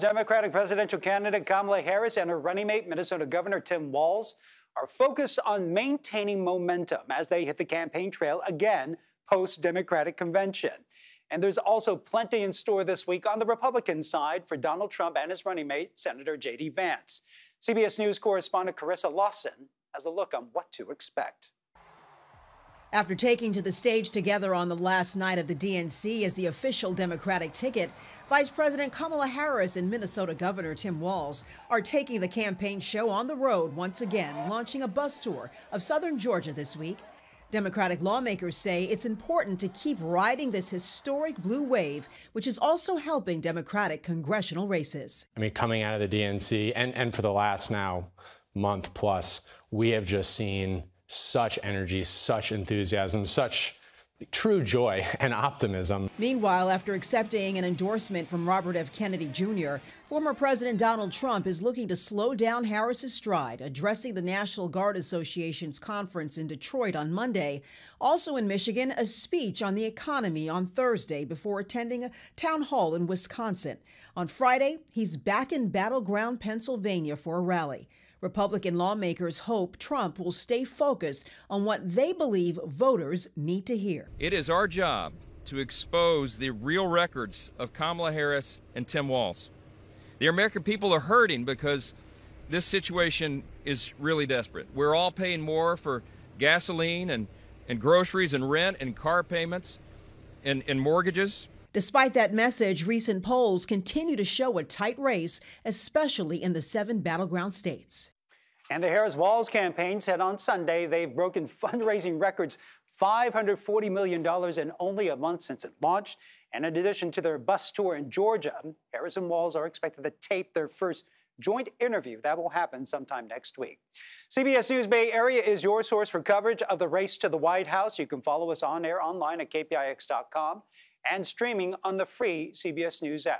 Democratic presidential candidate Kamala Harris and her running mate, Minnesota Governor Tim Walz, are focused on maintaining momentum as they hit the campaign trail again post Democratic convention. And there's also plenty in store this week on the Republican side for Donald Trump and his running mate, Senator J.D. Vance. CBS News correspondent Carissa Lawson has a look on what to expect. After taking to the stage together on the last night of the DNC as the official Democratic ticket, Vice President Kamala Harris and Minnesota Governor Tim Walz are taking the campaign show on the road once again, launching a bus tour of southern Georgia this week. Democratic lawmakers say it's important to keep riding this historic blue wave, which is also helping Democratic congressional races. I mean, coming out of the DNC and, and for the last now month plus, we have just seen such energy, such enthusiasm, such true joy and optimism. Meanwhile, after accepting an endorsement from Robert F. Kennedy Jr., former President Donald Trump is looking to slow down Harris's stride, addressing the National Guard Association's conference in Detroit on Monday. Also in Michigan, a speech on the economy on Thursday before attending a town hall in Wisconsin. On Friday, he's back in battleground Pennsylvania for a rally. Republican lawmakers hope Trump will stay focused on what they believe voters need to hear. It is our job to expose the real records of Kamala Harris and Tim Walz. The American people are hurting because this situation is really desperate. We're all paying more for gasoline and, and groceries and rent and car payments and, and mortgages. Despite that message, recent polls continue to show a tight race, especially in the seven battleground states. And the Harris Walz campaign said on Sunday they've broken fundraising records $540 million in only a month since it launched. And in addition to their bus tour in Georgia, Harris and Walz are expected to tape their first joint interview. That will happen sometime next week. CBS News Bay Area is your source for coverage of the race to the White House. You can follow us on air online at kpix.com and streaming on the free CBS News app.